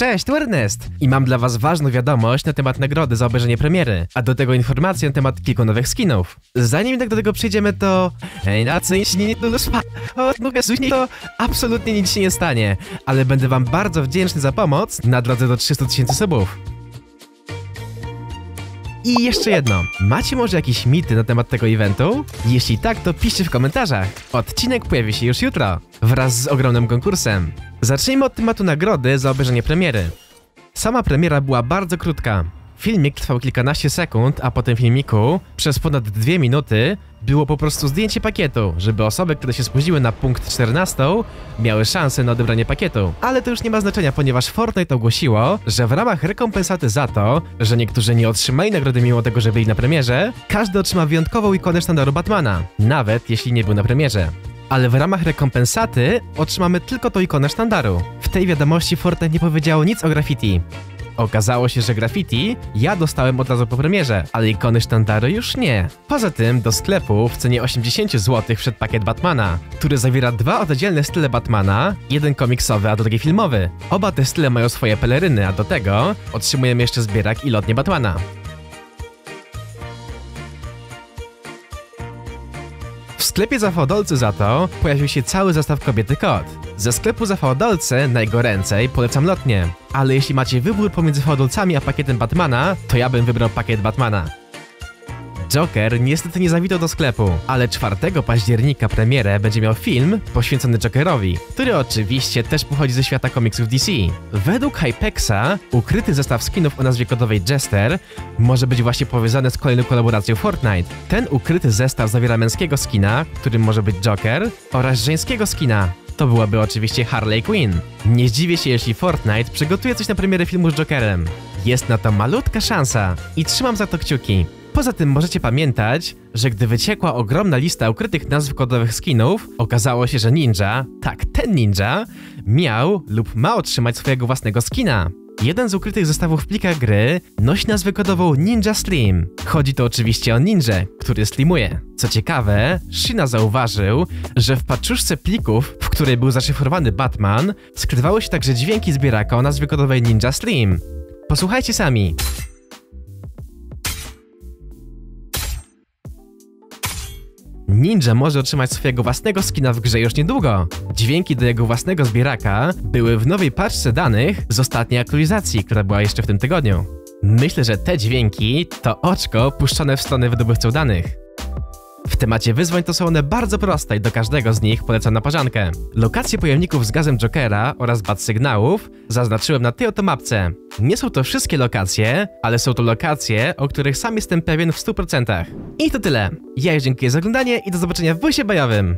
Cześć, tu Ernest! I mam dla was ważną wiadomość na temat nagrody za obejrzenie premiery, a do tego informacje na temat kilku nowych skinów. Zanim jednak do tego przejdziemy, to... Ej, na co nic nie to to absolutnie nic się nie stanie, ale będę wam bardzo wdzięczny za pomoc na drodze do 300 tysięcy subów. I jeszcze jedno. Macie może jakieś mity na temat tego eventu? Jeśli tak, to piszcie w komentarzach. Odcinek pojawi się już jutro, wraz z ogromnym konkursem. Zacznijmy od tematu nagrody za obejrzenie premiery. Sama premiera była bardzo krótka. Filmik trwał kilkanaście sekund, a po tym filmiku, przez ponad dwie minuty, było po prostu zdjęcie pakietu, żeby osoby, które się spóźniły na punkt 14, miały szansę na odebranie pakietu. Ale to już nie ma znaczenia, ponieważ Fortnite ogłosiło, że w ramach rekompensaty za to, że niektórzy nie otrzymali nagrody mimo tego, że byli na premierze, każdy otrzyma wyjątkową ikonę sztandaru Batmana, nawet jeśli nie był na premierze ale w ramach rekompensaty otrzymamy tylko tą ikonę sztandaru. W tej wiadomości Fortnite nie powiedziało nic o graffiti. Okazało się, że graffiti ja dostałem od razu po premierze, ale ikony sztandaru już nie. Poza tym do sklepu w cenie 80 zł wszedł pakiet Batmana, który zawiera dwa oddzielne style Batmana, jeden komiksowy, a drugi filmowy. Oba te style mają swoje peleryny, a do tego otrzymujemy jeszcze zbierak i lotnie Batmana. Sklepie za fałdolcy za to pojawił się cały zestaw kobiety kot. Ze sklepu za fałdolce najgoręcej polecam lotnie. Ale jeśli macie wybór pomiędzy fałdolcami a pakietem Batmana, to ja bym wybrał pakiet Batmana. Joker niestety nie zawitał do sklepu, ale 4 października premierę będzie miał film poświęcony Jokerowi, który oczywiście też pochodzi ze świata komiksów DC. Według Hypexa ukryty zestaw skinów o nazwie kodowej Jester może być właśnie powiązany z kolejną kolaboracją Fortnite. Ten ukryty zestaw zawiera męskiego skina, którym może być Joker, oraz żeńskiego skina, to byłaby oczywiście Harley Quinn. Nie zdziwię się, jeśli Fortnite przygotuje coś na premierę filmu z Jokerem. Jest na to malutka szansa i trzymam za to kciuki. Poza tym możecie pamiętać, że gdy wyciekła ogromna lista ukrytych nazw kodowych skinów, okazało się, że ninja, tak ten ninja, miał lub ma otrzymać swojego własnego skina. Jeden z ukrytych zestawów plika gry nosi nazwę kodową Ninja Slim. Chodzi to oczywiście o ninja, który slimuje. Co ciekawe, Shina zauważył, że w paczuszce plików, w której był zaszyfrowany Batman, skrywały się także dźwięki zbieraka o nazwie kodowej Ninja Slim. Posłuchajcie sami. Ninja może otrzymać swojego własnego skina w grze już niedługo. Dźwięki do jego własnego zbieraka były w nowej paczce danych z ostatniej aktualizacji, która była jeszcze w tym tygodniu. Myślę, że te dźwięki to oczko puszczone w stronę wydobywców danych. W temacie wyzwań to są one bardzo proste i do każdego z nich polecam naparzankę. Lokacje pojemników z gazem Jokera oraz bad sygnałów zaznaczyłem na tej oto mapce. Nie są to wszystkie lokacje, ale są to lokacje, o których sam jestem pewien w 100%. I to tyle. Ja już dziękuję za oglądanie i do zobaczenia w busie bajowym.